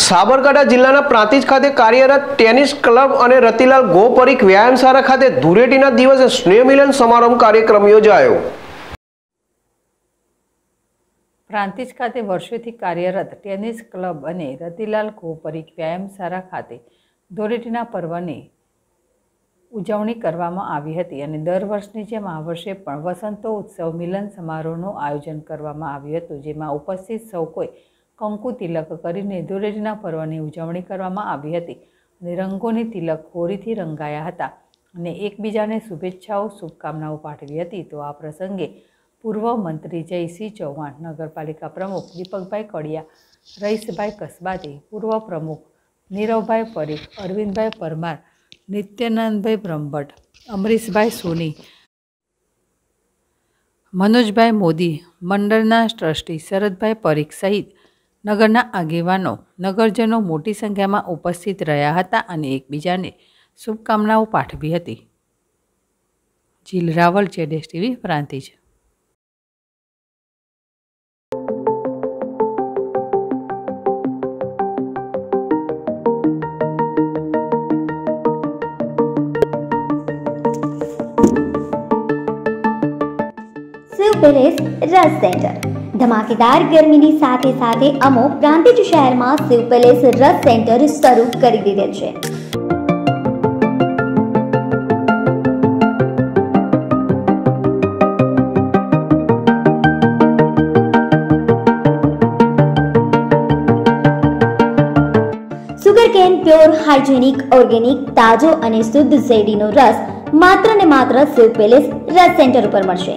સાબરકાંઠા જિલ્લાના પ્રાંતિજ ખાતે કાર્યરત ટેનિસ ક્લબ અને રતિલાલ ગો પરીખ વ્યાયામશાળા ખાતે ધૂળેટીના દિવસે સ્નેહ મિલન સમારંભ કાર્યક્રમ યોજાયો. પ્રાંતિજ ખાતે વર્ષોથી કાર્યરત ટેનિસ ક્લબ અને રતિલાલ કોપરીક વ્યાયામશાળા ખાતે ધૂળેટીના પર્વની ઉજવણી કરવામાં આવી હતી અને દર વર્ષની જેમ આ વર્ષે પણ વસંતો ઉત્સવ મિલન સમારોહનું આયોજન કરવામાં આવ્યું હતું, જેમાં ઉપસ્થિત સૌ કોઈ કંકુ તિલક કરીને ધૂળેટીના પર્વની ઉજવણી કરવામાં આવી હતી અને રંગોની તિલક હોળીથી રંગાયા હતા અને એકબીજાને શુભેચ્છાઓ, શુભકામનાઓ પાઠવી હતી. તો આ પ્રસંગે પૂર્વ મંત્રી જયસિંહ ચૌહાણ, નગરપાલિકા પ્રમુખ દીપકભાઈ કડિયા રઈસભાઈ કસબાતી પૂર્વ પ્રમુખ નીરવભાઈ પરીખ, અરવિંદભાઈ પરમાર, નિત્યાનંદભાઈ બ્રહ્મભટ્ટ, અમરીશભાઈ સોની, મનોજભાઈ મોદી, મંડળના ટ્રસ્ટી શરદભાઈ પરીખ સહિત નગરના આગેવાનો નગરજનો મોટી સંખ્યામાં ઉપસ્થિત રહ્યા હતા અને એકબીજાને શુભકામનાઓ પાઠવી હતી. જીલ Raval, જેડેશ TV, Prantij. Shiv Rust centre ધમાકેદાર ગરમીની સાથે સાથે અમો પ્રાંતિજ શહેરમાં શિવ પેલેસ રસ સેન્ટર શરૂ કરી દીધેલ છે. Sugar cane pure, hygienic, organic, તાજો અને શુદ્ધ શેરડીનો રસ માત્ર ને માત્ર શિવ પેલેસ રસ સેન્ટર ઉપર મળશે.